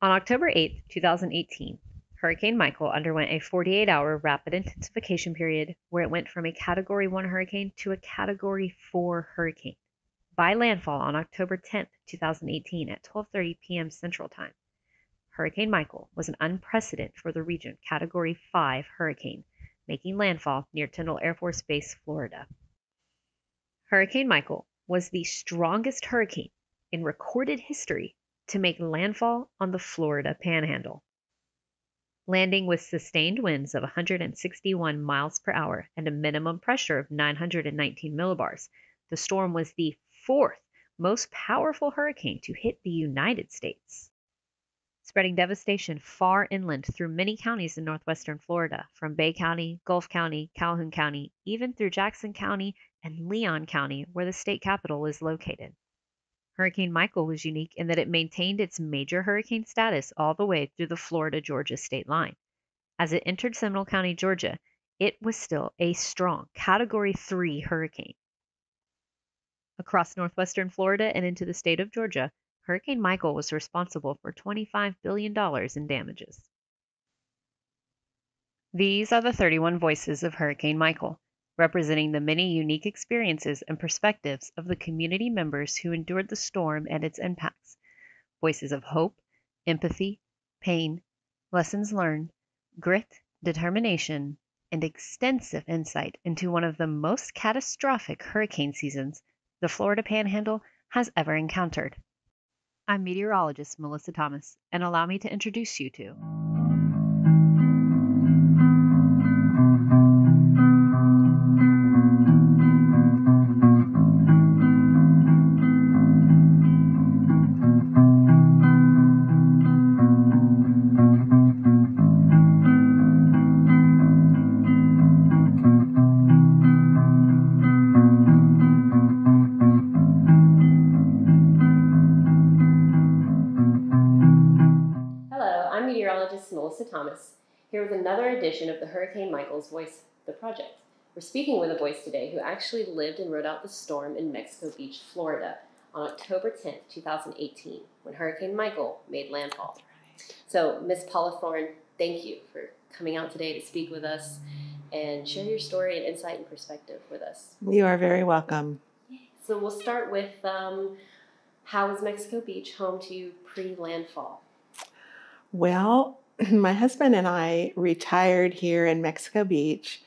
On October 8, 2018, Hurricane Michael underwent a 48 hour rapid intensification period where it went from a Category 1 hurricane to a Category 4 hurricane. By landfall on October 10, 2018 at 12:30 p.m. Central Time, Hurricane Michael was an unprecedented for the region Category 5 hurricane, making landfall near Tyndall Air Force Base, Florida. Hurricane Michael was the strongest hurricane in recorded history to make landfall on the Florida Panhandle landing with sustained winds of 161 miles per hour and a minimum pressure of 919 millibars. The storm was the fourth most powerful hurricane to hit the United States, spreading devastation far inland through many counties in northwestern Florida, from Bay County, Gulf County, Calhoun County, even through Jackson County and Leon County, where the state capital is located. Hurricane Michael was unique in that it maintained its major hurricane status all the way through the Florida Georgia state line. As it entered Seminole County, Georgia, it was still a strong Category 3 hurricane. Across northwestern Florida and into the state of Georgia, Hurricane Michael was responsible for $25 billion in damages. These are the 31 voices of Hurricane Michael representing the many unique experiences and perspectives of the community members who endured the storm and its impacts. Voices of hope, empathy, pain, lessons learned, grit, determination, and extensive insight into one of the most catastrophic hurricane seasons the Florida Panhandle has ever encountered. I'm meteorologist Melissa Thomas, and allow me to introduce you to Michael's Voice the Project. We're speaking with a voice today who actually lived and rode out the storm in Mexico Beach, Florida on October 10th, 2018, when Hurricane Michael made landfall. So, Miss Paula Thorne, thank you for coming out today to speak with us and share your story and insight and perspective with us. You are very welcome. So, we'll start with um, how was Mexico Beach home to you pre landfall? Well, my husband and I retired here in Mexico Beach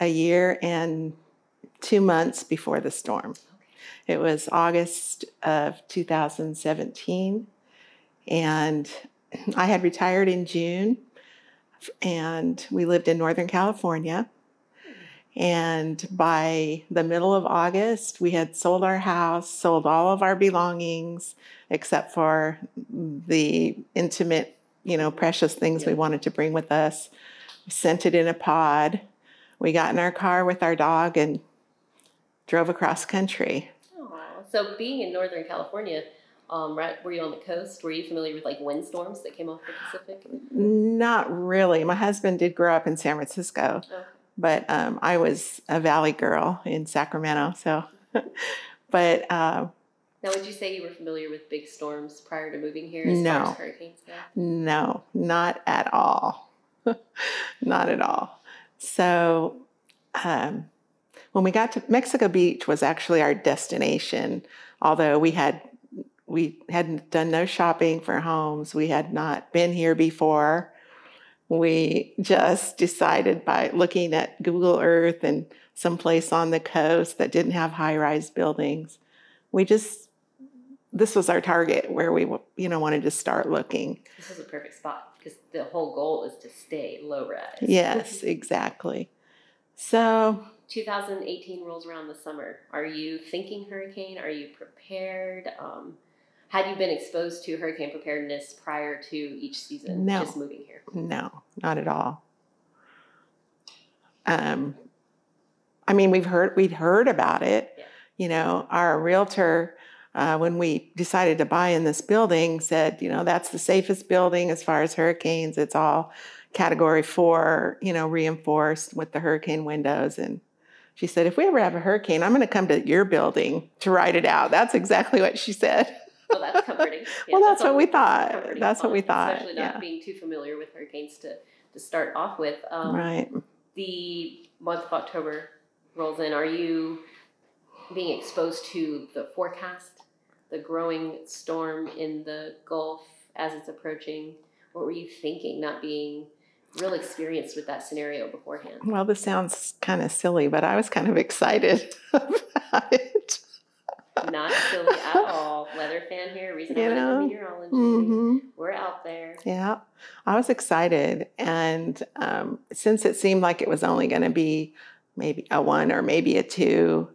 a year and two months before the storm. It was August of 2017, and I had retired in June, and we lived in Northern California. And by the middle of August, we had sold our house, sold all of our belongings, except for the intimate you know, precious things yeah. we wanted to bring with us. We sent it in a pod. We got in our car with our dog and drove across country. Aww. So being in Northern California, um, right, were you on the coast? Were you familiar with like windstorms that came off the Pacific? Not really. My husband did grow up in San Francisco, oh. but um, I was a valley girl in Sacramento. So, but uh, now, would you say you were familiar with big storms prior to moving here as no. far as hurricanes go? No, not at all. not at all. So, um, when we got to Mexico Beach was actually our destination, although we had we hadn't done no shopping for homes. We had not been here before. We just decided by looking at Google Earth and some place on the coast that didn't have high-rise buildings. We just this was our target where we you know wanted to start looking. This was a perfect spot because the whole goal is to stay low rise. Yes, exactly. So 2018 rolls around the summer. Are you thinking hurricane? Are you prepared? Um, had you been exposed to hurricane preparedness prior to each season? No, just moving here. No, not at all. Um, I mean, we've heard we'd heard about it. Yeah. You know, our realtor uh, when we decided to buy in this building, said, you know, that's the safest building as far as hurricanes. It's all category four, you know, reinforced with the hurricane windows. And she said, if we ever have a hurricane, I'm going to come to your building to ride it out. That's exactly what she said. well, that's comforting. Yeah, Well, that's what we thought. comforting That's what we thought, Especially not yeah. being too familiar with hurricanes to, to start off with. Um, right. The month of October rolls in. Are you being exposed to the forecast, the growing storm in the Gulf as it's approaching? What were you thinking, not being real experienced with that scenario beforehand? Well, this sounds kind of silly, but I was kind of excited about it. Not silly at all. Weather fan here. Reason You I'm know? meteorology. hmm We're out there. Yeah, I was excited. And um, since it seemed like it was only going to be maybe a one or maybe a two,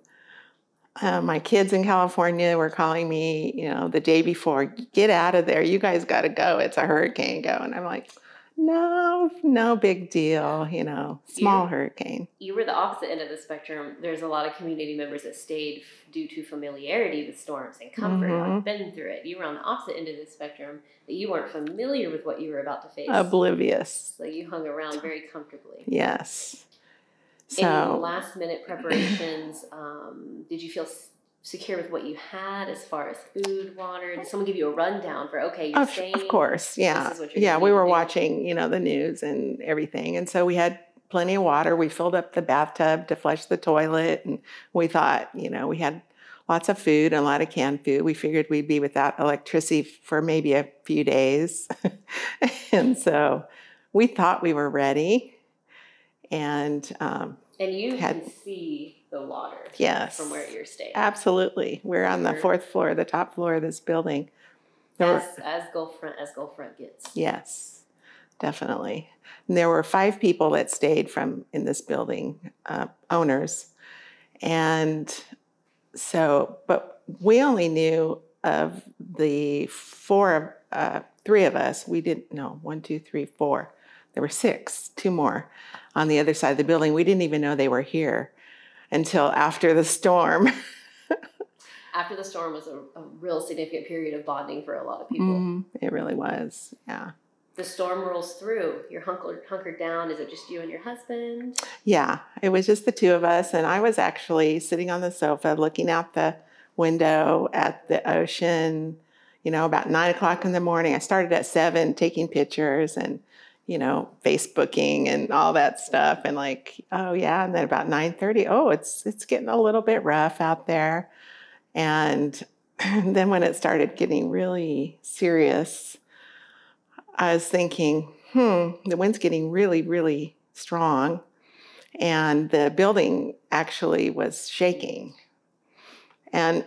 uh, my kids in California were calling me, you know, the day before, get out of there. You guys got to go. It's a hurricane. Go. And I'm like, no, no big deal, you know, small You- hurricane. You were the opposite end of the spectrum. There's a lot of community members that stayed f- due to familiarity with storms and comfort. Mhm. I've been through it. You were on the opposite end of the spectrum that you weren't familiar with what you were about to face. Oblivious. so you hung around very comfortably. Yes. Any So, last minute preparations? Um, did you feel s- secure with what you had as far as food, water? Did someone give you a rundown for okay, you're Of, staying? of course, yeah. is what you're Yeah, we were watching, you know, the news and everything. And so we had plenty of water. We filled up the bathtub to flush the toilet. And we thought, you know, we had lots of food and a lot of canned food. We figured we'd be without electricity for maybe a few days. and so we thought we were ready. And um, And you had- can see the water yes, from where you're staying. absolutely. We're on the fourth floor, the top floor of this building. Were- As, as Gulf Front as Gulf Front gets. Yes, definitely. And there were five people that stayed from in this building, uh, owners, and so, but we only knew of the four, uh, three of us. We didn't know one, two, three, four. There were six, two more on the other side of the building. We didn't even know they were here until after the storm. After the storm was a, a real significant period of bonding for a lot of people. Mhm, it really was, yeah. The storm rolls through. You're hunkered, hunkered down. Is it just you and your husband? Yeah, it was just the two of us, and I was actually sitting on the sofa looking out the window at the ocean. You know, about nine o'clock in the morning. I started at seven taking pictures and, you know, Facebooking and all that stuff. And like, oh yeah, and then about 9:30, oh, it's it's getting a little bit rough out there. And then when it started getting really serious, I was thinking, hmm, the wind's getting really, really strong and the building actually was shaking. And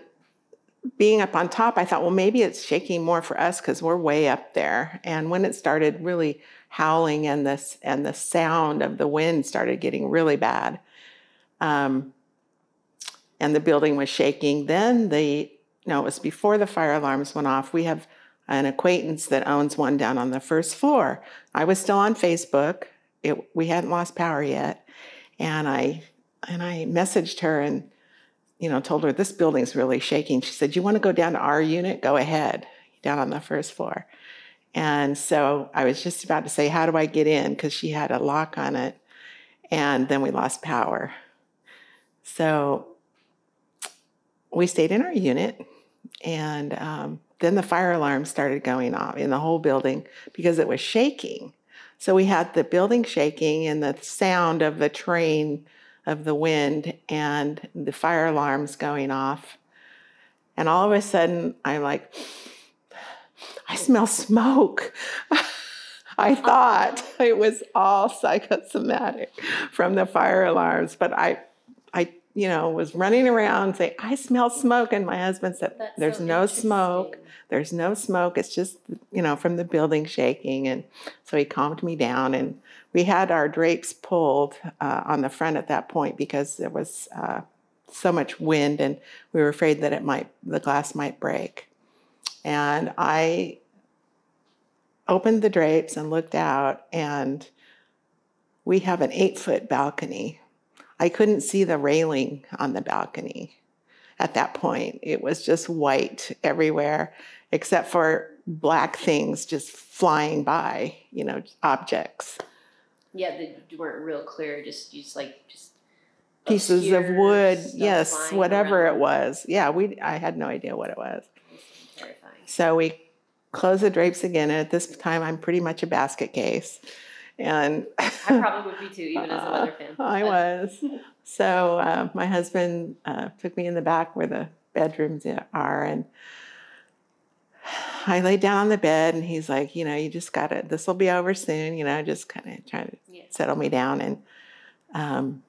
being up on top, I thought, well, maybe it's shaking more for us because we're way up there. And when it started really howling and this and the sound of the wind started getting really bad, um, and the building was shaking, then the no, it was before the fire alarms went off. We have an acquaintance that owns one down on the first floor. I was still on Facebook. It, we hadn't lost power yet, and I and I messaged her and you know told her this building's really shaking. She said, "You want to go down to our unit? Go ahead, down on the first floor." And so I was just about to say, "How do I get in?" Because she had a lock on it, and then we lost power. So we stayed in our unit, and um, then the fire alarm started going off in the whole building because it was shaking. So we had the building shaking and the sound of the train of the wind and the fire alarms going off. And all of a sudden, I'm like, I smell smoke. I thought it was all psychosomatic from the fire alarms, but I, you know, was running around saying, I smell smoke. And my husband said, That's There's so no smoke. there's no smoke. It's just you know from the building shaking and so he calmed me down and we had our drapes pulled uh, on the front at that point because there was uh, so much wind and we were afraid that it might the glass might break. And i opened the drapes and looked out and we have an eight foot balcony i couldn't see the railing on the balcony at that point. It was just white everywhere, except for black things just flying by, you know, objects. Yeah, they weren't real clear. Just, just like just Pieces of wood, yes, whatever around. it was. Yeah, we I had no idea what it was. terrifying. So we close the drapes again. And at this time, I'm pretty much a basket case. And I probably would be too, even as a weather fan. I was. So uh, my husband uh, took me in the back where the bedrooms are, and I laid down on the bed, and he's like, you know, you just got to. This will be over soon, you know, just kind of trying to Yeah. settle me down, and um,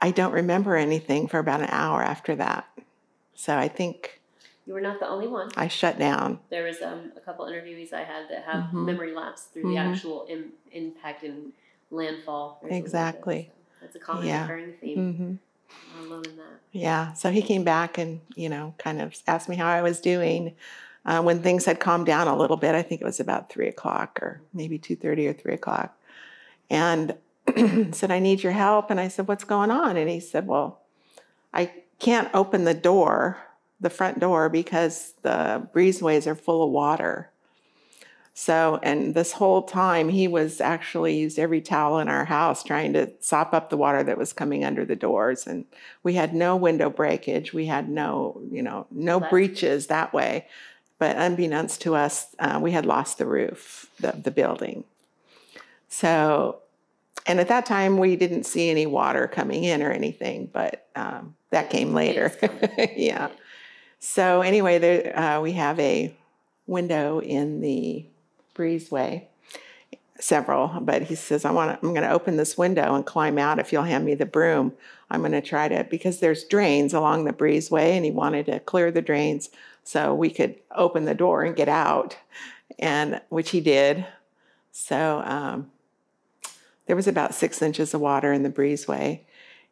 I don't remember anything for about an hour after that. So I think You were not the only one. I shut down. There was um, a couple interviewees I had that have Mhm. memory lapse through the Mhm. actual Im- impact and landfall. something like that. Exactly. So that's a common Yeah. recurring theme. hmm alone in that. Yeah. So he came back and, you know, kind of asked me how I was doing. Uh, when things had calmed down a little bit, I think it was about three o'clock or maybe two thirty or three o'clock, and said, "I need your help." And I said, "What's going on?" And he said, "Well, I can't open the door, the front door, because the breezeways are full of water." So, and this whole time, he was actually used every towel in our house trying to sop up the water that was coming under the doors. And we had no window breakage. We had no, you know, no breaches that way. But unbeknownst to us, uh, we had lost the roof of the building. So, and at that time, we didn't see any water coming in or anything, but um, that came later. Yeah. So anyway, there uh, we have a window in the breezeway, several. But he says, "I want to. I'm going to open this window and climb out. If you'll hand me the broom, I'm going to try to because there's drains along the breezeway, and he wanted to clear the drains so we could open the door and get out, and which he did. So um, there was about six inches of water in the breezeway."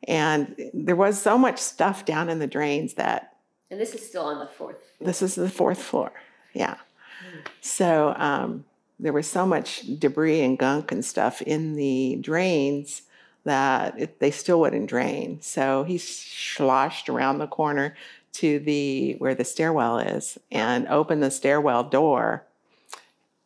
And there was so much stuff down in the drains that And this is still on the fourth. this is the fourth floor. Yeah. So um, there was so much debris and gunk and stuff in the drains that it, they still wouldn't drain. So he sloshed around the corner to the where the stairwell is and opened the stairwell door,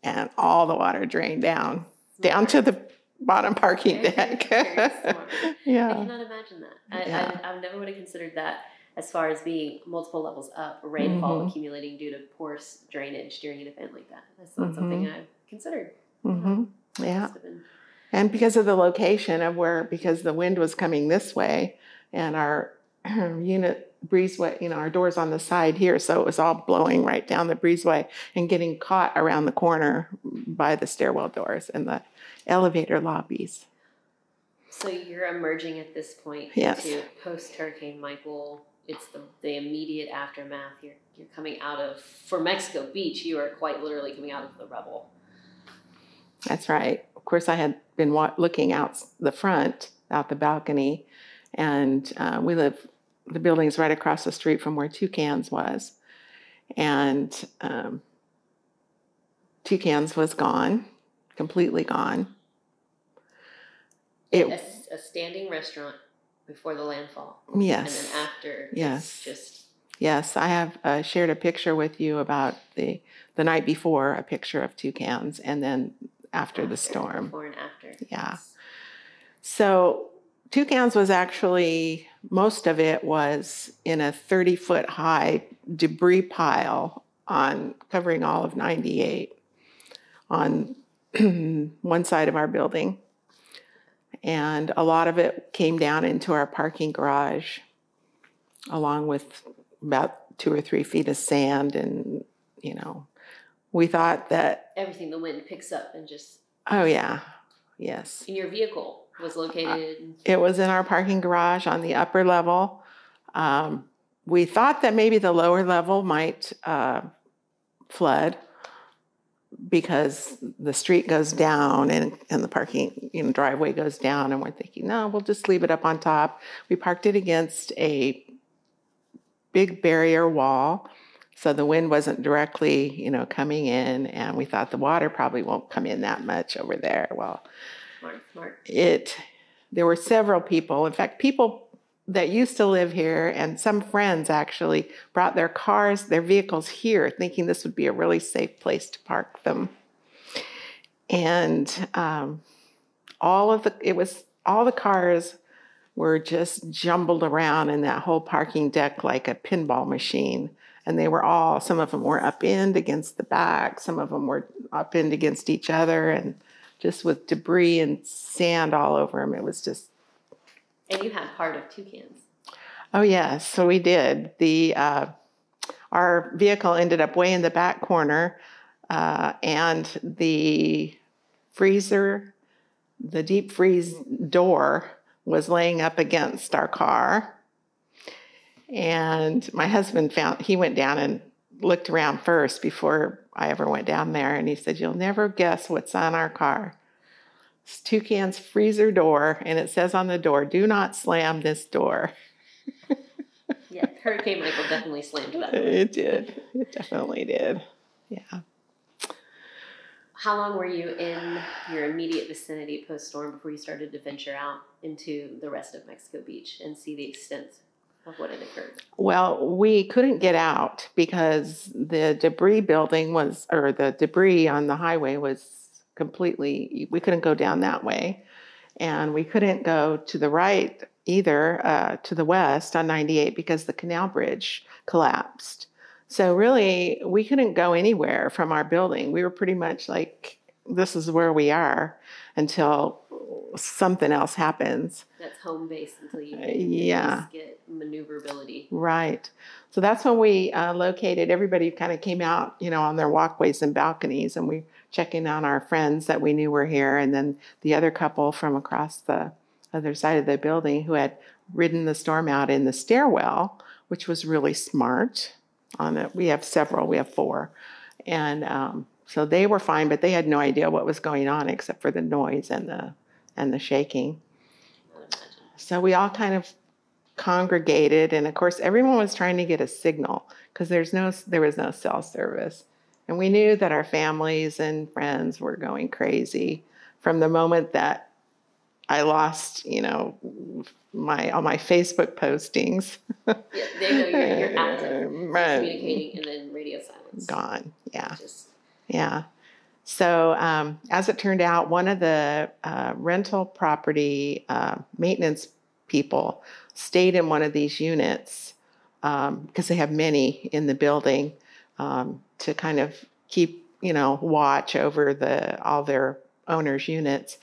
and all the water drained down down to the bottom parking Very, deck. very smart. I cannot imagine that. I, Yeah. I, I never would have considered that as far as being multiple levels up, rainfall Mhm. accumulating due to poor drainage during an event like that. That's not something I've considered. hmm Yeah. Must have been- And because of the location of where, because the wind was coming this way and our unit breezeway, you know, our doors on the side here, so it was all blowing right down the breezeway and getting caught around the corner by the stairwell doors and the elevator lobbies. So you're emerging at this point Yes. into post Hurricane Michael. It's the, the immediate aftermath. You're you're coming out of for Mexico Beach. You are quite literally coming out of the rubble. That's right. Of course, I had been wa- looking out the front, out the balcony, and uh, we live, the building's right across the street from where Toucans was. And um, Toucans was gone, completely gone. A, It, s- a standing restaurant before the landfall, yes. and then after, Yes. just Yes, I have uh, shared a picture with you about the the night before, a picture of toucans, and then after the storm. before and after. Yeah. So toucans was actually most of it was in a 30 foot high debris pile on covering all of 98 on one side of our building. And a lot of it came down into our parking garage, along with about two or three feet of sand. And, you know, we thought that, Everything the wind picks up and just oh, yeah, yes. your vehicle was located. It was in our parking garage on the upper level. Um, we thought that maybe the lower level might uh, flood because the street goes down and, and the parking you know, driveway goes down. And we're thinking, no, we'll just leave it up on top. We parked it against a big barrier wall. So the wind wasn't directly, you know, coming in, and we thought the water probably won't come in that much over there. Well, smart, smart. it there were several people in fact people that used to live here and some friends actually brought their cars their vehicles here thinking this would be a really safe place to park them and um, all of the it was all the cars were just jumbled around in that whole parking deck like a pinball machine and they were all some of them were upend against the back, some of them were upend against each other, and just with debris and sand all over them. It was just And you had part of toucans. Oh yes, so we did. The uh, our vehicle ended up way in the back corner, uh, and the freezer, the deep freeze door, was laying up against our car. And my husband found he went down and looked around first before I ever went down there, and he said, "You'll never guess what's on our car." It's Toucan's freezer door, and it says on the door, "Do not slam this door." Yeah, Hurricane Michael definitely slammed that. door. It did. It definitely did. Yeah. How long were you in your immediate vicinity post storm before you started to venture out into the rest of Mexico Beach and see the extent of what had occurred? Well, we couldn't get out because the debris building was, or the debris on the highway was completely, we couldn't go down that way. And we couldn't go to the right either, uh, to the west on 98 because the canal bridge collapsed. So really, we couldn't go anywhere from our building. We were pretty much like, this is where we are until something else happens. That's home base until you Uh, yeah. get maneuverability. Right. So that's when we uh, located. Everybody kind of came out, you know, on their walkways and balconies, and we checking on our friends that we knew were here, and then the other couple from across the other side of the building who had ridden the storm out in the stairwell, which was really smart. On it, we have several. We have four, and um, so they were fine, but they had no idea what was going on except for the noise and the and the shaking. So we all kind of congregated, and of course, everyone was trying to get a signal because there's no there was no cell service, and we knew that our families and friends were going crazy from the moment that I lost, you know, my all my Facebook postings. Yeah, they know you're, you're active, Right. communicating, and then radio silence. Gone. Yeah. Just Yeah. So um, as it turned out, one of the uh, rental property uh, maintenance people stayed in one of these units because they have many in the building um, to kind of keep you know watch over the all their owners' units.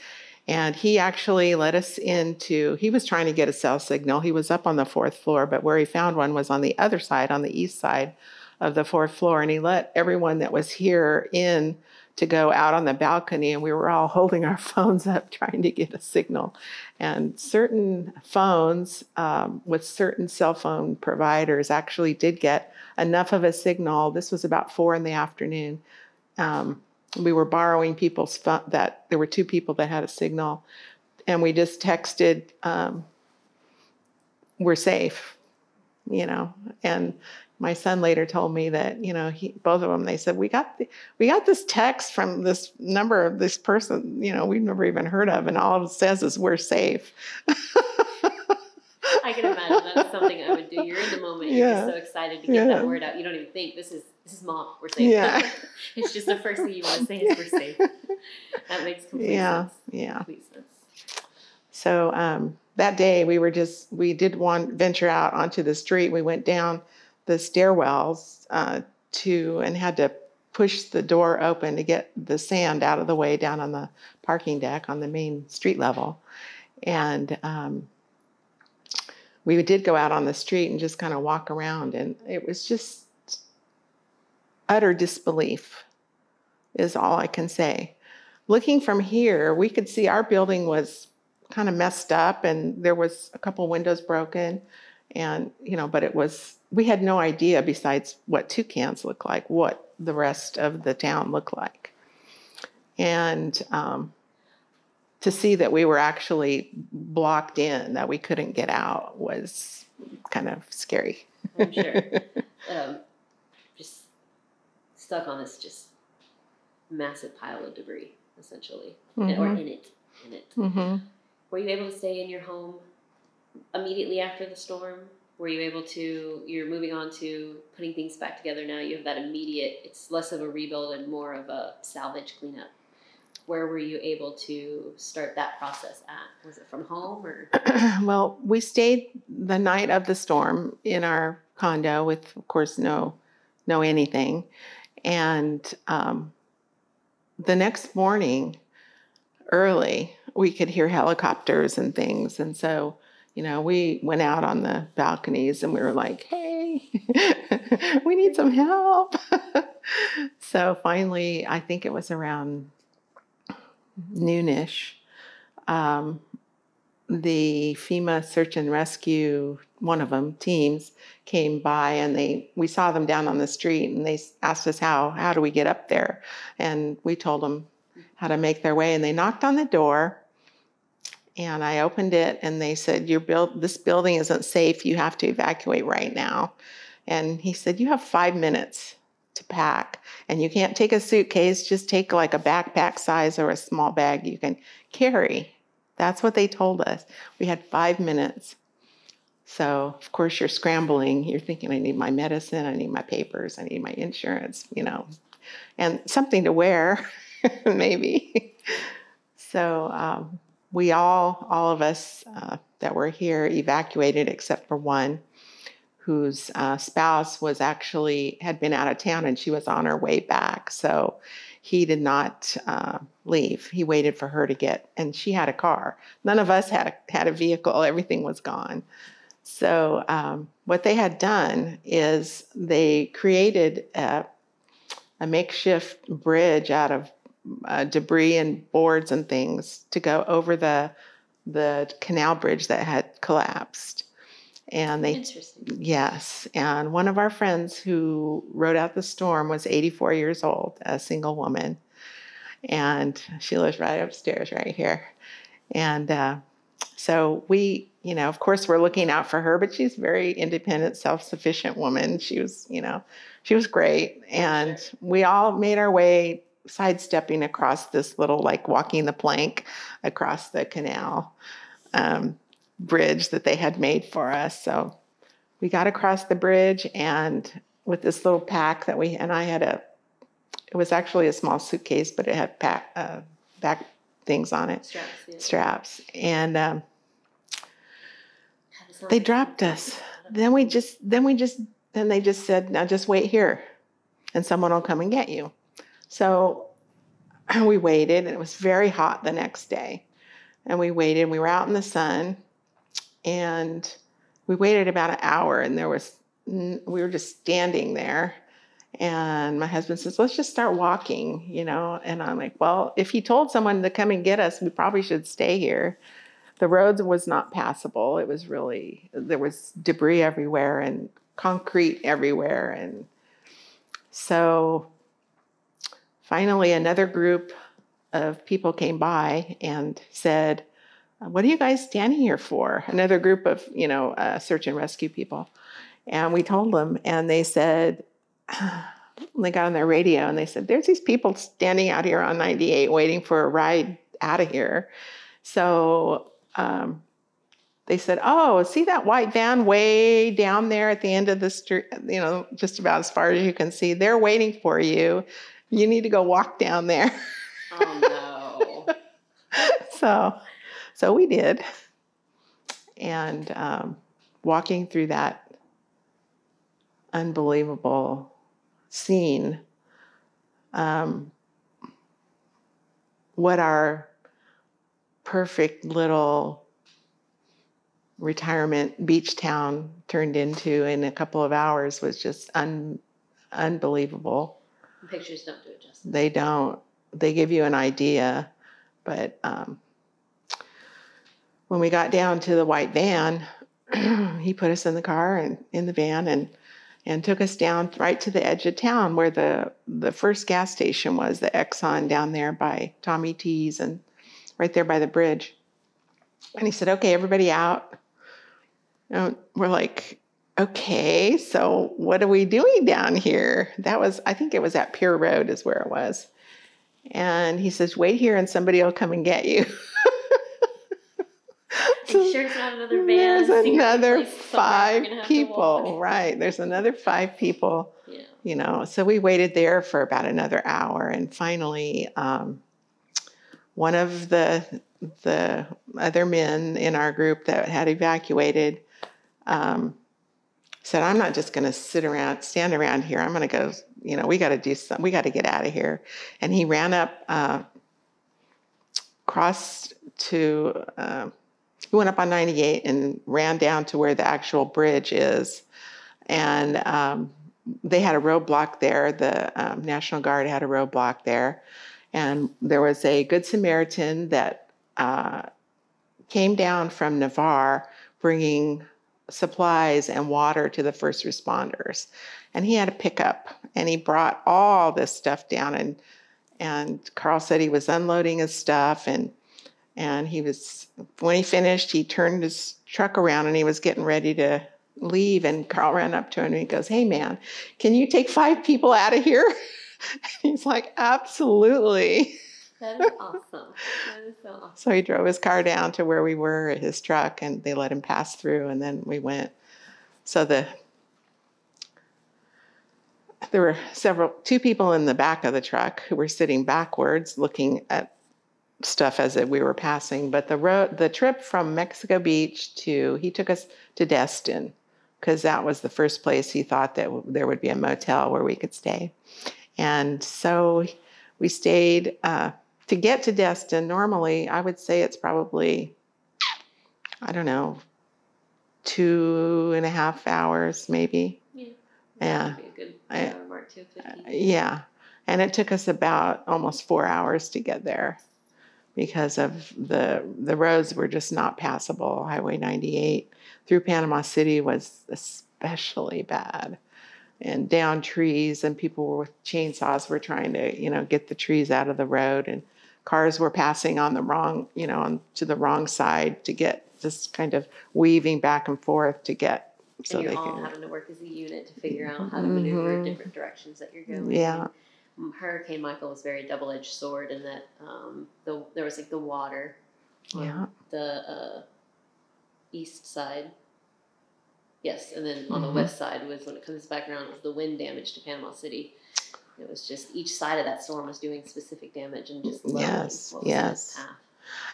And he actually let us into. He was trying to get a cell signal. He was up on the fourth floor, but where he found one was on the other side, on the east side of the fourth floor. And he let everyone that was here in to go out on the balcony and we were all holding our phones up trying to get a signal. And certain phones um, with certain cell phone providers actually did get enough of a signal. This was about four in the afternoon. Um, we were borrowing people's phone that there were two people that had a signal and we just texted um, we're safe you know? And my son later told me that you know he both of them they said we got the, we got this text from this number of this person you know we've never even heard of and all it says is we're safe I can imagine that's something I would do. You're in the moment. You're just so excited to get Yeah. that word out. You don't even think this is this is mom. We're safe. Yeah. it's just the first thing you want to say is we're safe. That makes complete yeah sense. yeah Complete sense. so um, that day we were just we did want venture out onto the street we went down the stairwells uh, to and had to push the door open to get the sand out of the way down on the parking deck on the main street level. And um, we did go out on the street and just kind of walk around and it was just utter disbelief is all i can say. Looking from here we could see our building was kind of messed up and there was a couple windows broken and you know but it was we had no idea besides what toucans look like what the rest of the town looked like and um, to see that we were actually blocked in that we couldn't get out was kind of scary I'm sure. um, just stuck on this just massive pile of debris, essentially, and- or in it. In it. hmm Were you able to stay in your home immediately after the storm? Were you able to? You're moving on to putting things back together now. You have that immediate. It's less of a rebuild and more of a salvage cleanup. Where were you able to start that process at? Was it from home or? well, we stayed the night of the storm in our condo with, of course, no no anything. And um, the next morning, early, we could hear helicopters and things. And so, you know, we went out on the balconies and we were like, hey, we need some help. so finally, I think it was around noonish. Um, the FEMA search and rescue, one of them teams, came by and they we saw them down on the street and they asked us how how do we get up there, and we told them how to make their way and they knocked on the door. And I opened it and they said, Your build this building isn't safe, you have to evacuate right now. And he said, You have five minutes to pack. And you can't take a suitcase, just take like a backpack size or a small bag you can carry. That's what they told us. We had five minutes. So, of course, you're scrambling. You're thinking, I need my medicine, I need my papers, I need my insurance, you know, and something to wear, maybe. so, um, we all, all of us uh, that were here, evacuated except for one whose uh, spouse was actually had been out of town and she was on her way back. So he did not uh, leave. He waited for her to get, and she had a car. None of us had a, had a vehicle. Everything was gone. So um, what they had done is they created a, a makeshift bridge out of uh, debris and boards and things to go over the the canal bridge that had collapsed. And they Interesting. Yes. And one of our friends who rode out the storm was 84 years old, a single woman. And she lives right upstairs, right here. And uh, so we, you know, of course, we're looking out for her, but she's a very independent, self sufficient woman. She was, you know, she was great. And we all made our way sidestepping across this little, like walking the plank across the canal. Um, bridge that they had made for us. So we got across the bridge and with this little pack that we and I had a it was actually a small suitcase, but it had pack uh, back things on it, Straps. Yeah. straps, and um, they dropped us. Then we just then we just then they just said, now just wait here, and someone will come and get you. So we waited, and it was very hot the next day, and we waited. And we were out in the sun, and we waited about an hour, and there was we were just standing there. And my husband says, let's just start walking, you know. And I'm like, well, if he told someone to come and get us, we probably should stay here. The road was not passable. It was really, there was debris everywhere and concrete everywhere. And so finally, another group of people came by and said, what are you guys standing here for? Another group of, you know, uh, search and rescue people. And we told them, and they said, they got on their radio and they said, There's these people standing out here on 98 waiting for a ride out of here. So um, they said, Oh, see that white van way down there at the end of the street, you know, just about as far as you can see? They're waiting for you. You need to go walk down there. Oh no. so, so we did. And um, walking through that unbelievable scene, um, what our perfect little retirement beach town turned into in a couple of hours was just un- unbelievable Pictures don't do it justice. they don't. They give you an idea but um, when we got down to the white van he put us in the car and in the van and and took us down right to the edge of town where the the first gas station was the exxon down there by tommy t's and right there by the bridge. And he said okay everybody out. And we're like okay so what are we doing down here that was i think it was at pier road is where it was and he says, wait here and somebody will come and get you. You sure not another van? There's another placed somewhere we're five gonna have to people. Right. There's another five people, Yeah. you know. So we waited there for about another hour. And finally, um, one of the, the other men in our group that had evacuated um, said, I'm not just going to sit around, stand around here. I'm going to go, you know, we got to do something. We got to get out of here. And he ran up, uh, crossed to, uh, he went up on 98 and ran down to where the actual bridge is. And um, they had a roadblock there. The um, National Guard had a roadblock there. And there was a Good Samaritan that uh, came down from Navarre bringing supplies and water to the first responders. And he had a pickup and he brought all this stuff down and and Carl said he was unloading his stuff and and he was when he finished he turned his truck around and he was getting ready to leave and Carl ran up to him and he goes, "Hey man, can you take five people out of here?" he's like, "Absolutely." That is awesome. So awesome. So he drove his car down to where we were at his truck and they let him pass through and then we went. So the there were several two people in the back of the truck who were sitting backwards looking at stuff as we were passing but the road the trip from Mexico Beach to he took us to Destin because that was the first place he thought that there would be a motel where we could stay and so we stayed uh, to get to Destin, normally I would say it's probably, I don't know, two and a half hours maybe. Yeah. Yeah. That'd be a good I- mark too. Uh, 15. yeah. And it took us about almost four hours to get there because of the the roads were just not passable. Highway 98 through Panama City was especially bad. And down trees and people were with chainsaws were trying to, you know, get the trees out of the road and cars were passing on the wrong, you know, on to the wrong side to get just kind of weaving back and forth to get so and you're they all can having to work as a unit to figure out how to maneuver Mhm. different directions that you're going. Yeah. Um, Hurricane Michael was very double-edged sword in that um, the there was like the water Yeah. the uh, east side. Yes, and then on Mhm. the west side was when it comes back around it was the wind damage to Panama City. It was just each side of that storm was doing specific damage and just Yes, yes. path.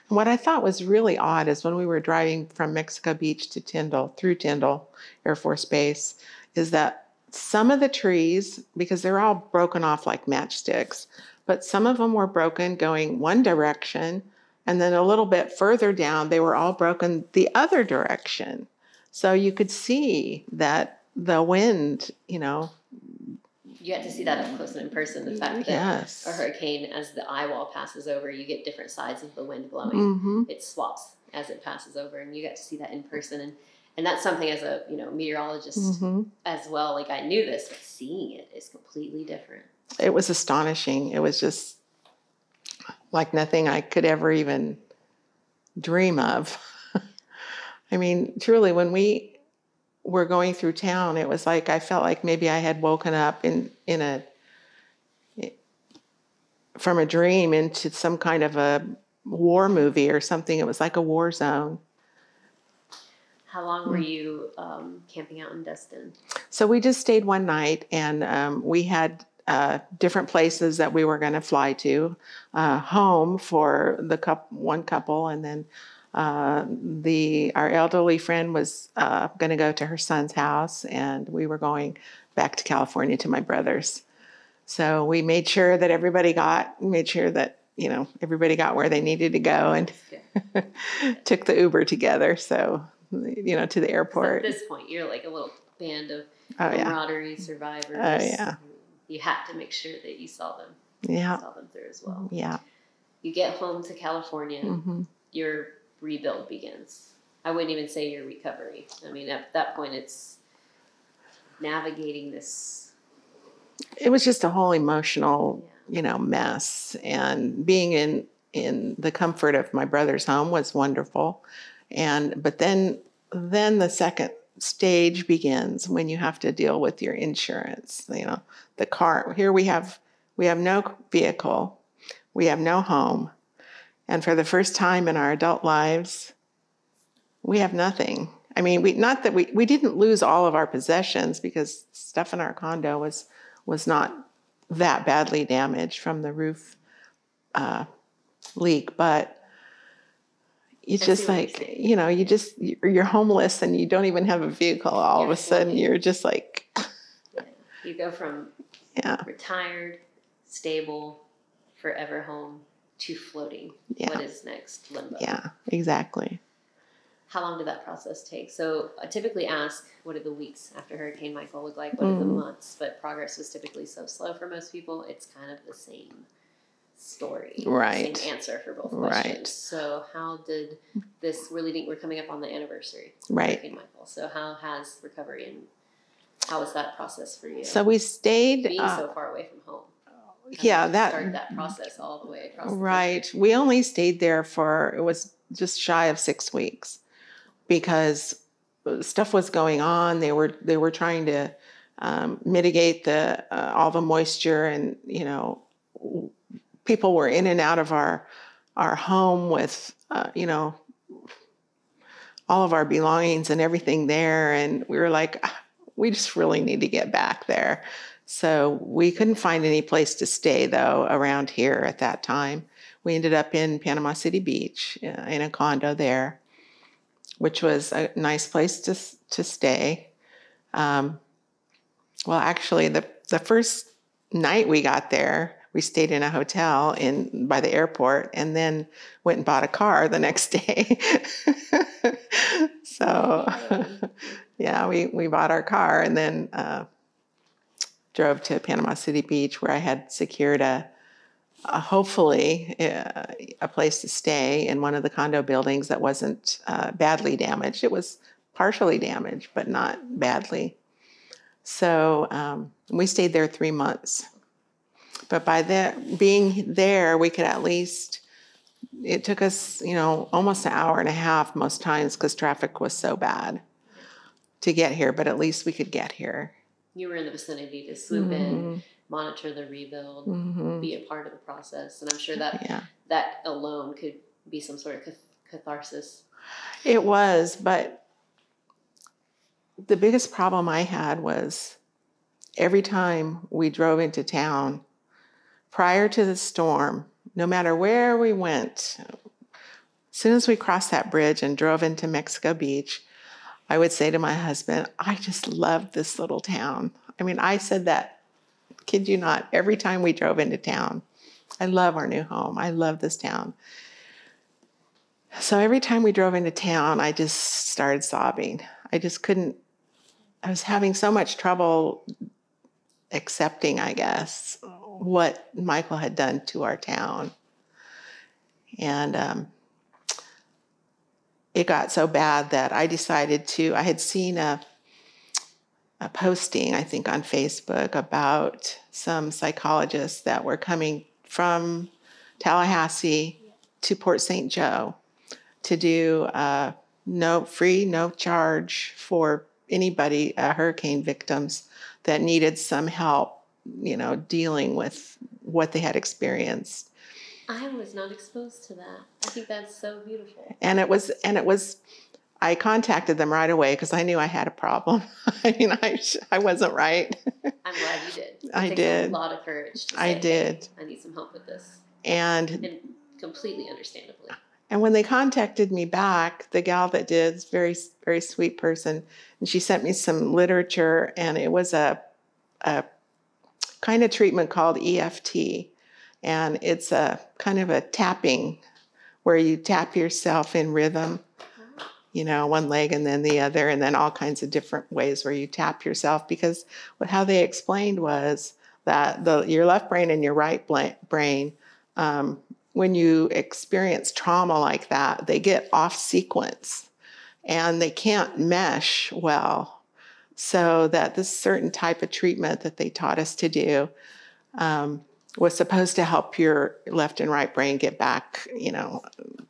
What I thought was really odd is when we were driving from Mexico Beach to Tyndall, through Tyndall Air Force Base, is that some of the trees, because they're all broken off like matchsticks, but some of them were broken going one direction, and then a little bit further down, they were all broken the other direction. So you could see that the wind, you know, You get to see that up close and in person. The fact that yes. a hurricane, as the eye wall passes over, you get different sides of the wind blowing. hmm It swaps as it passes over, and you get to see that in person. And and that's something as a you know meteorologist hmm as well. Like I knew this, but seeing it is completely different. it was astonishing. It was just like nothing I could ever even dream of. I mean, truly, when we were going through town, it was like I felt like maybe I had woken up in in a from a dream into some kind of a war movie or something. It was like a war zone. How long were you um, camping out in Destin? So we just stayed one night, and um, we had uh, different places that we were going to fly to. Uh, home for the one couple, and then uh, the our elderly friend was uh, going to go to her son's house, and we were going back to California to my brother's. So we made sure that everybody got made sure that you know everybody got where they needed to go, and took the Uber together. So you know to the airport. At this point, you're like a little band of Oh yeah, camaraderie survivors. Oh, yeah. You had to make sure that you saw them, yeah, saw them through as well. yeah. You get home to California. hmm your rebuild begins. I wouldn't even say your recovery. I mean, at that point, it's navigating this. it was just a whole emotional you know mess and being in in the comfort of my brother's home was wonderful and but then then the second stage begins when you have to deal with your insurance you know the car here we have we have no vehicle we have no home and for the first time in our adult lives we have nothing. I mean we not that we we didn't lose all of our possessions because stuff in our condo was was not that badly damaged from the roof uh, leak, but it's I just see what you're like you know you just you're homeless and you don't even have a vehicle all of a sudden. You're just like You go from yeah. retired, stable, forever home to floating. yeah What is next? Limbo. yeah exactly How long did that process take? So I typically ask, what did the weeks after Hurricane Michael look like? What are the Mhm. months? But progress was typically so slow for most people. It's kind of the same story, Right. Same answer for both Right. questions. So how did this? We're leading. We're coming up on the anniversary. right Hurricane Michael. So how has recovery and how was that process for you? so we stayed being uh, so far away from home. Yeah that start that process all the way across. the Right. We only stayed there for, it was just shy of six weeks because stuff was going on. They were, they were trying to um, mitigate the, uh, all the moisture and, you know, people were in and out of our, our home with, uh, you know, all of our belongings and everything there. And we were like, "Ah, we just really need to get back there. So we couldn't find any place to stay though around here at that time. We ended up in Panama City Beach uh, in a condo there, which was a nice place to to stay. Um, well, actually, the the first night we got there, we stayed in a hotel in by the airport, and then went and bought a car the next day. so, yeah, we we bought our car and then. Uh, drove to Panama City Beach where I had secured a, a hopefully uh, a place to stay in one of the condo buildings that wasn't uh, badly damaged. It was partially damaged, but not badly. So um, we stayed there three months. But by that being there, we could at least. It took us, you know, almost an hour and a half most times because traffic was so bad to get here. But at least we could get here. You were in the vicinity to swoop in, monitor the rebuild, hmm be a part of the process, and I'm sure that Yeah, that alone could be some sort of catharsis. it was. But the biggest problem I had was every time we drove into town prior to the storm, no matter where we went, as soon as we crossed that bridge and drove into Mexico Beach, I would say to my husband, I just love this little town. I mean, I said that, kid you not, every time we drove into town. I love our new home. I love this town. So every time we drove into town, I just started sobbing. I just couldn't, I was having so much trouble accepting, I guess, what Michael had done to our town. And um, it got so bad that I decided to, I had seen a, a posting, I think, on Facebook about some psychologists that were coming from Tallahassee to Port St. Joe to do uh, no free, no charge for anybody, uh, hurricane victims that needed some help, you know, dealing with what they had experienced. I was not exposed to that. I think that's so beautiful. and it was and it was i contacted them right away because i knew i had a problem i mean i, I wasn't right I'm glad you did. I did. a lot of courage. To I say, "Hey, did. I need some help with this, and and completely understandably. and when they contacted me back the gal that did very very sweet person and she sent me some literature and it was a a kind of treatment called eft and it's a kind of a tapping where you tap yourself in rhythm you know, one leg and then the other, and then all kinds of different ways where you tap yourself. Because what how they explained was that the your left brain and your right brain, um, when you experience trauma like that, they get off sequence, and they can't mesh well. So that this certain type of treatment that they taught us to do. Um, was supposed to help your left and right brain get back, you know,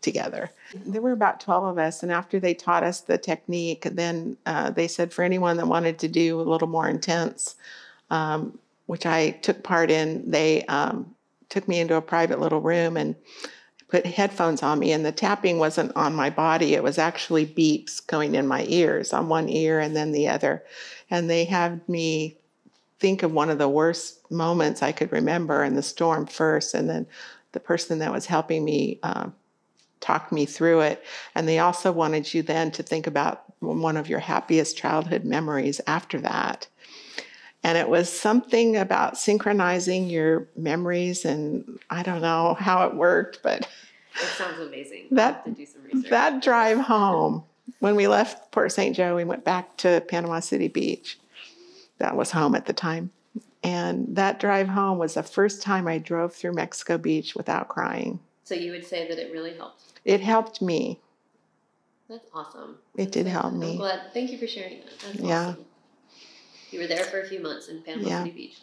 together. There were about 12 of us, and after they taught us the technique, then uh, they said for anyone that wanted to do a little more intense, um, which I took part in, they um, took me into a private little room and put headphones on me, and the tapping wasn't on my body, it was actually beeps going in my ears on one ear and then the other. And they had me think of one of the worst moments I could remember in the storm first, and then the person that was helping me um, talked me through it. And they also wanted you then to think about one of your happiest childhood memories after that. And it was something about synchronizing your memories, and I don't know how it worked, but It sounds amazing. That- have to do some research. that drive home, when we left Port St. Joe, we went back to Panama City Beach. That was home at the time. And that drive home was the first time I drove through Mexico Beach without crying. so you would say that it really helped. It helped me. That's awesome. It did help I'm me. glad. Thank you for sharing that. That's Yeah. awesome. You were there for a few months in Panama Yeah. City Beach.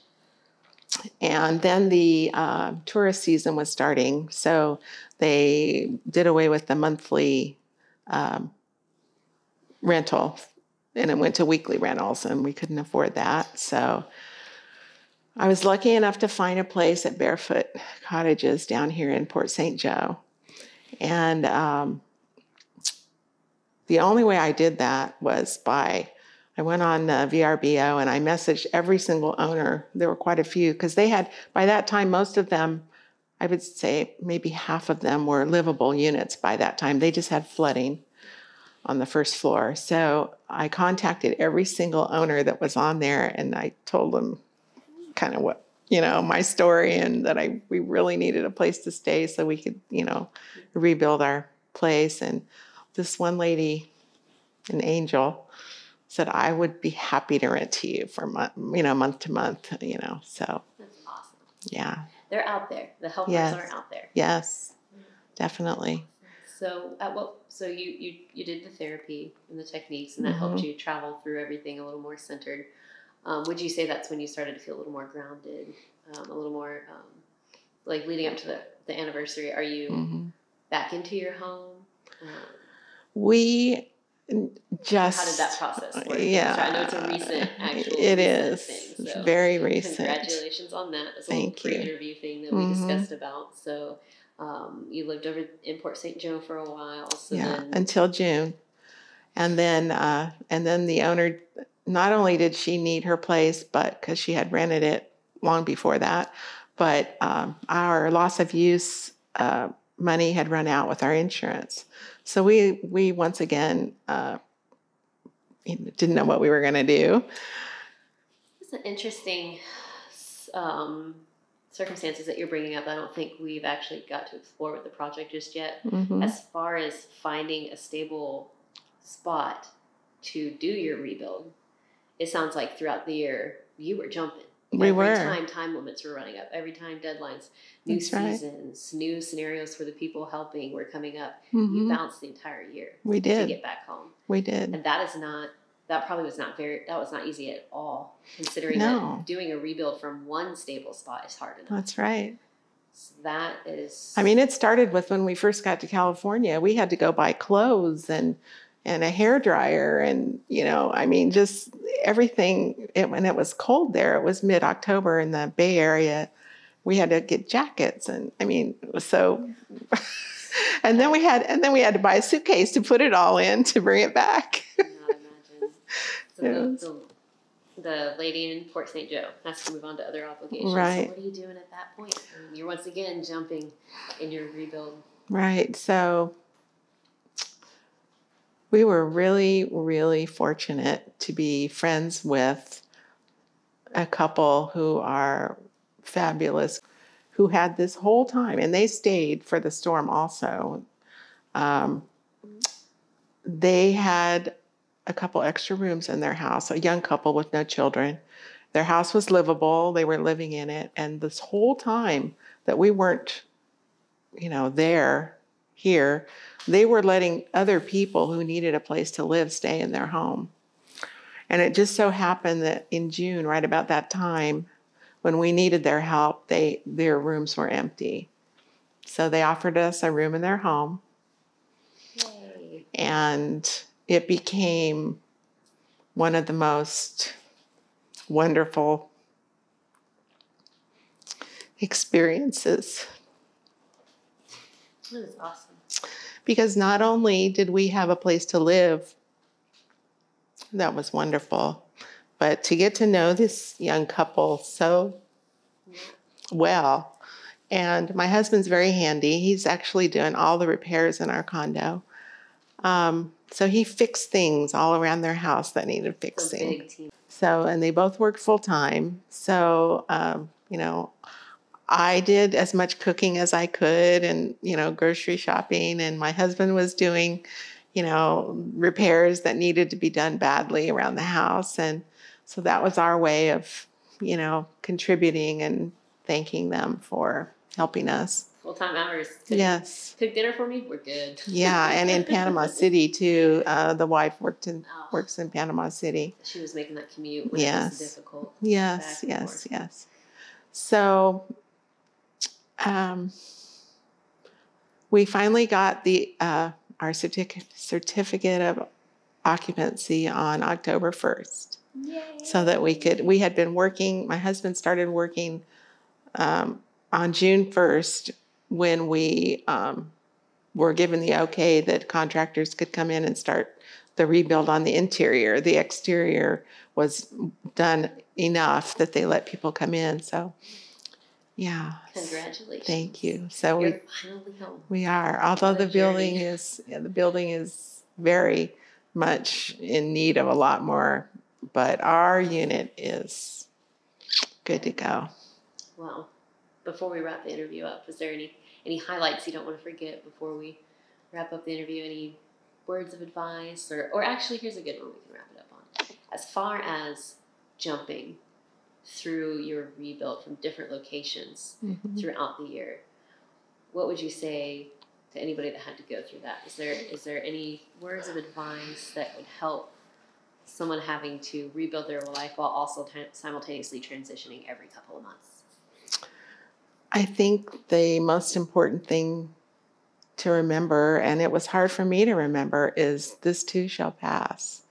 And then the uh, tourist season was starting. So they did away with the monthly um, rental and it went to weekly rentals, and we couldn't afford that. So I was lucky enough to find a place at Barefoot Cottages down here in Port St. Joe. And um, the only way I did that was by I went on uh, VRBO and I messaged every single owner. There were quite a few because they had, by that time, most of them, I would say maybe half of them were livable units by that time. They just had flooding on the first floor. So I contacted every single owner that was on there and I told them kind of what, you know, my story and that I we really needed a place to stay so we could, you know, rebuild our place. And this one lady, an angel, said I would be happy to rent to you for month, you know, month to month, you know. So That's awesome. yeah, They're out there. The helpers Yes. are out there. yes, definitely. So at what? So you you you did the therapy and the techniques, and that helped Mm-hmm. you travel through everything a little more centered. Um, would you say that's when you started to feel a little more grounded, um, a little more um, like leading up to the the anniversary? Are you hmm back into your home? Um, We just how did that process work? Yeah, I know it's a recent actual. It is thing, so very recent. Congratulations on that. That's a Thank you. pre-interview thing that we Mhm. discussed about. So um, you lived over in Port St. Joe for a while. So yeah, then until June, and then uh, and then the owner. Not only did she need her place, but because she had rented it long before that, but um, our loss of use uh, money had run out with our insurance, so we we once again uh, didn't know what we were going to do. It's an interesting um, circumstances that you're bringing up. I don't think we've actually got to explore with the project just yet. Mhm. As far as finding a stable spot to do your rebuild, it sounds like throughout the year you were jumping. We every were. time time limits were running up, every time deadlines, new That's right. seasons, new scenarios for the people helping were coming up. Mhm. You bounced the entire year We did to get back home We did. and that is not that probably was not very that was not easy at all considering No. that doing a rebuild from one stable spot is hard enough That's right. so that is I mean, it started with when we first got to California. We had to go buy clothes and and a hair dryer, and you know, I mean, just everything. It, when it was cold there, it was mid October in the Bay Area. We had to get jackets, and I mean, so. and then we had and then we had to buy a suitcase to put it all in to bring it back. I cannot imagine so Yes. the, the, the lady in port st joe has to move on to other obligations Right. so what are you doing at that point And you're once again jumping in your rebuild Right. So we were really, really fortunate to be friends with a couple who are fabulous, who had this whole time, and they stayed for the storm also. Um, they had a couple extra rooms in their house, a young couple with no children. Their house was livable, they were living in it, and this whole time that we weren't you know, there, here, they were letting other people who needed a place to live stay in their home. And it just so happened that in June, right about that time, when we needed their help, they their rooms were empty. So they offered us a room in their home Yay. and it became one of the most wonderful experiences that is awesome because not only did we have a place to live that was wonderful but to get to know this young couple so well and my husband's very handy. He's actually doing all the repairs in our condo. Um, so he fixed things all around their house that needed fixing. So, and they both worked full time. So, um, you know, I did as much cooking as I could and, you know, grocery shopping. And my husband was doing, you know, repairs that needed to be done badly around the house. And so that was our way of, you know, contributing and thanking them for helping us. Full time hours. Cook, Yes. Cook dinner for me. We're good. Yeah. And in Panama City, too, uh, the wife worked in, Oh, works in Panama City. She was making that commute when Yes. was difficult. Yes, yes, forth. yes. So, um, we finally got the uh, our certificate certificate of occupancy on October first, Yay. so that we could. We had been working. My husband started working um, on June first when we um, were given the okay that contractors could come in and start the rebuild on the interior. The exterior was done enough that they let people come in. So, yeah. Congratulations. Thank you. So we You're finally home. we are. Although the building journey. is yeah, the building is very much in need of a lot more, but our unit is good to go. Well, before we wrap the interview up, is there any any highlights you don't want to forget before we wrap up the interview? Any words of advice, or or actually, here's a good one we can wrap it up on. As far as jumping through your rebuild from different locations Mhm. throughout the year, what would you say to anybody that had to go through that? Is there is there any words of advice that would help someone having to rebuild their life while also ti- simultaneously transitioning every couple of months? I think the most important thing to remember, and it was hard for me to remember, is this too shall pass.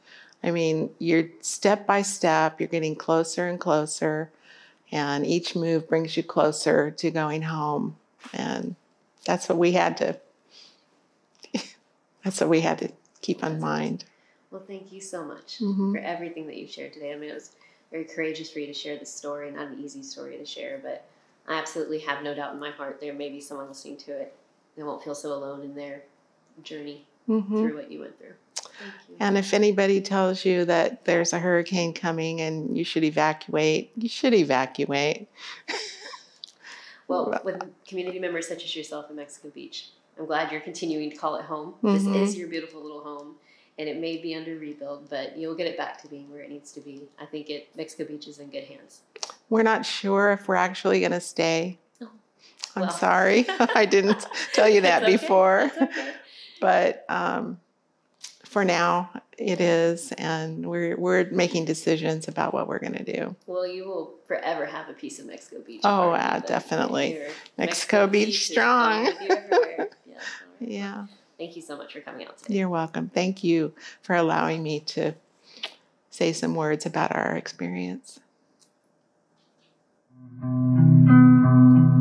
I mean, you're step by step, you're getting closer and closer, and each move brings you closer to going home. And that's what we had to that's what we had to keep in mind. Well, thank you so much Mhm. for everything that you shared today. I mean, it was very courageous for you to share this story, not an easy story to share, but I absolutely have no doubt in my heart there may be someone listening to it that won't feel so alone in their journey Mhm. through what you went through. You. And if anybody tells you that there's a hurricane coming and you should evacuate, you should evacuate. Well, with community members such as yourself in Mexico Beach, I'm glad you're continuing to call it home. Mhm. This is your beautiful little home, and it may be under rebuild, but you'll get it back to being where it needs to be. I think it Mexico Beach is in good hands. We're not sure if we're actually going to stay. Oh, I'm sorry. I didn't tell you that okay. before. Okay. But um, for now, it is. And we're, we're making decisions about what we're going to do. Well, you will forever have a piece of Mexico Beach. Oh, a part of yeah, you, though. definitely. Your Mexico Beach is strong. with you everywhere. Yes, all right. Yeah. Thank you so much for coming out today. You're welcome. Thank you for allowing me to say some words about our experience. うん。